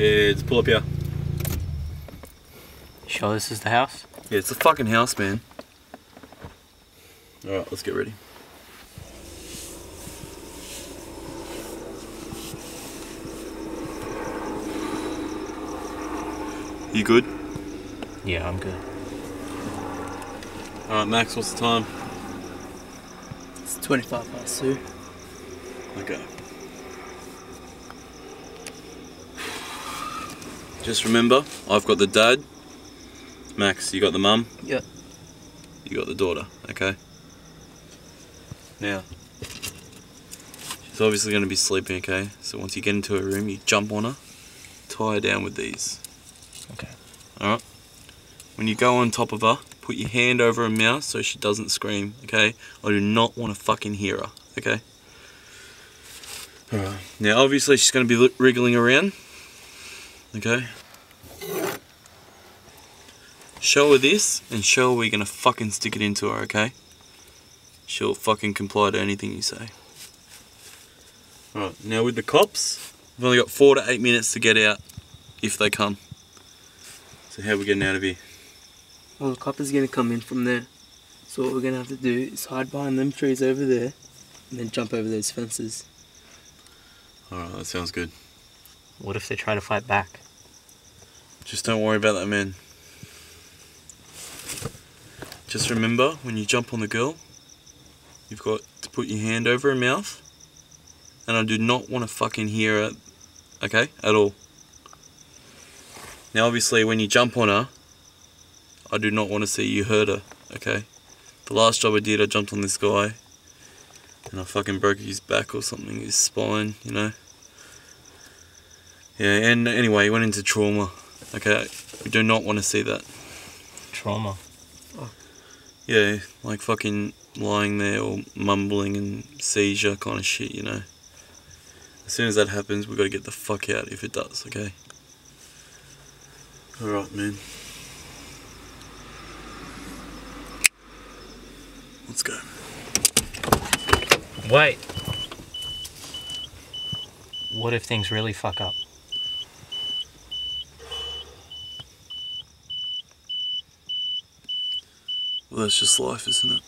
It's pull up here. Sure, this is the house? Yeah, it's a fucking house, man. Alright, let's get ready. You good? Yeah, I'm good. Alright, Max, what's the time? It's 25 past two. Okay. Just remember, I've got the dad. Max, you got the mum. Yep. You got the daughter, okay? Now, she's obviously going to be sleeping, okay? So once you get into her room, you jump on her, tie her down with these. Okay. Alright? When you go on top of her, put your hand over her mouth so she doesn't scream, okay? I do not want to fucking hear her, okay? Alright. Now, obviously, she's going to be wriggling around, okay? Show her this, and show her we're going to fucking stick it into her, okay? She'll fucking comply to anything you say. Alright, now with the cops, we've only got four to eight minutes to get out if they come. So how are we getting out of here? Well, the cop is gonna come in from there. So what we're gonna have to do is hide behind them trees over there, and then jump over those fences. Alright, that sounds good. What if they try to fight back? Just don't worry about that man. Just remember, when you jump on the girl, you've got to put your hand over her mouth. And I do not want to fucking hear it, okay, at all. Now, obviously, when you jump on her, I do not want to see you hurt her, okay? The last job I did, I jumped on this guy, and I fucking broke his back or something, his spine, you know? Yeah, and anyway, he went into trauma. Okay, we do not want to see that. Trauma. Oh. Yeah, like fucking lying there or mumbling and seizure kind of shit, you know. As soon as that happens, we've got to get the fuck out if it does, okay? Alright, man. Let's go. Wait. What if things really fuck up? Well, that's just life, isn't it?